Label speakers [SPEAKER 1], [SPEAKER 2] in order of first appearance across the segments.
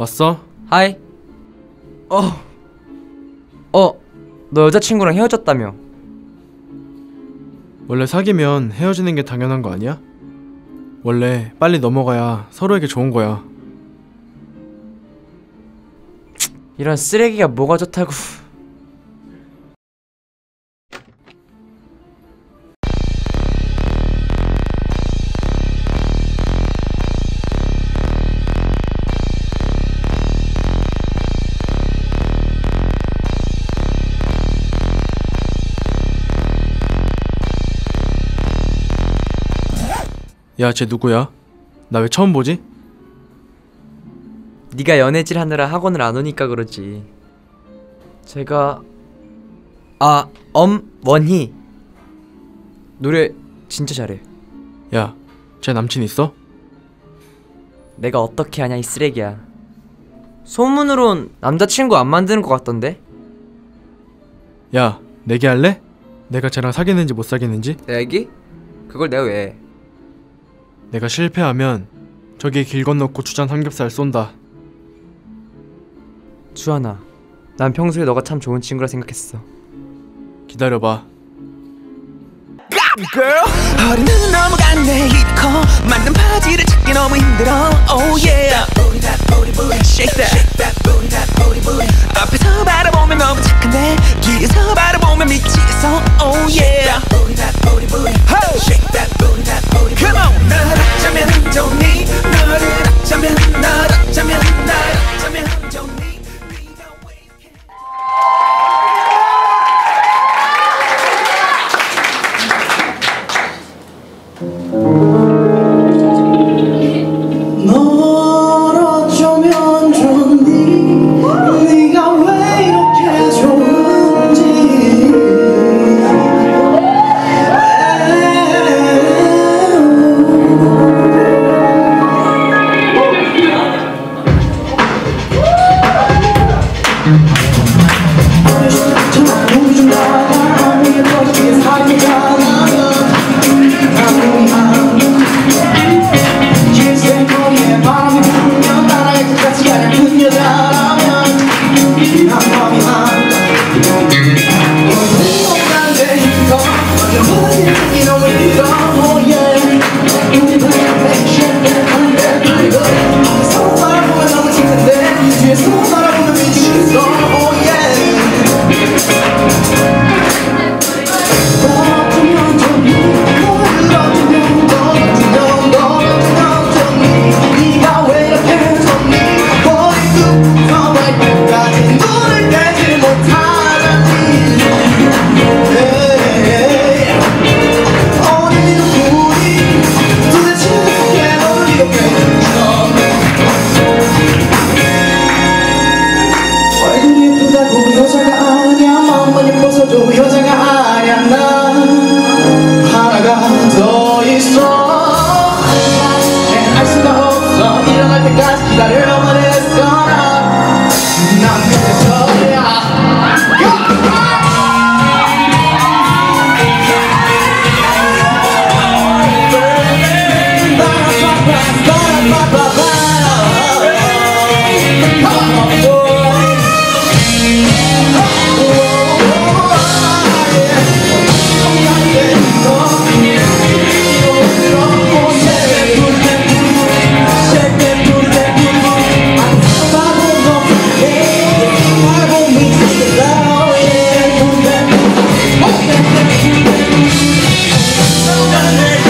[SPEAKER 1] 왔어?
[SPEAKER 2] 하이. 어. 어. 너 여자친구랑 헤어졌다며.
[SPEAKER 1] 원래 사귀면 헤어지는 게 당연한 거 아니야? 원래 빨리 넘어가야 서로에게 좋은 거야.
[SPEAKER 2] 이런 쓰레기가 뭐가 좋다고.
[SPEAKER 1] 야, 쟤 누구야? 나 왜 처음 보지?
[SPEAKER 2] 네가 연애질 하느라 학원을 안 오니까 그러지. 제가 아, 엄원희. 노래 진짜 잘해.
[SPEAKER 1] 야, 쟤 남친 있어?
[SPEAKER 2] 내가 어떻게 하냐 이 쓰레기야. 소문으론 남자친구 안 만드는 것 같던데?
[SPEAKER 1] 야, 내기 할래? 내가 쟤랑 사귀는지 못 사귀는지?
[SPEAKER 2] 내기? 그걸 내가 왜?
[SPEAKER 1] 내가 실패하면 저기 길 건너 고추장 삼겹살 쏜다.
[SPEAKER 2] 주하나, 난 평소에 너가 참 좋은 친구라 생각했어.
[SPEAKER 1] 기다려봐.
[SPEAKER 3] 허리는 넘어갔네 이코 만든 바지를 찾기 너무 힘들어. Oh yeah. Shake that 앞에서 바라보면 너무 착한데 뒤에서 바라보면 미치겠어 Oh yeah Let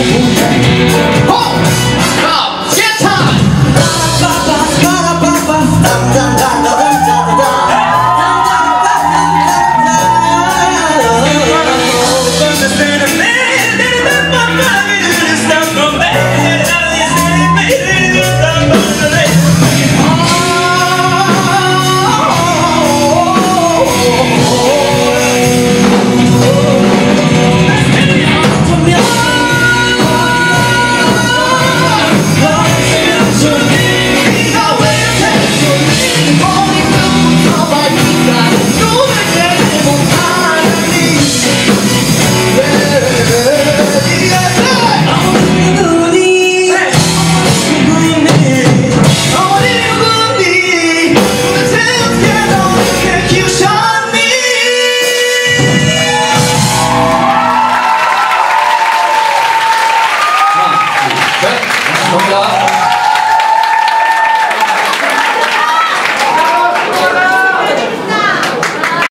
[SPEAKER 3] Thank.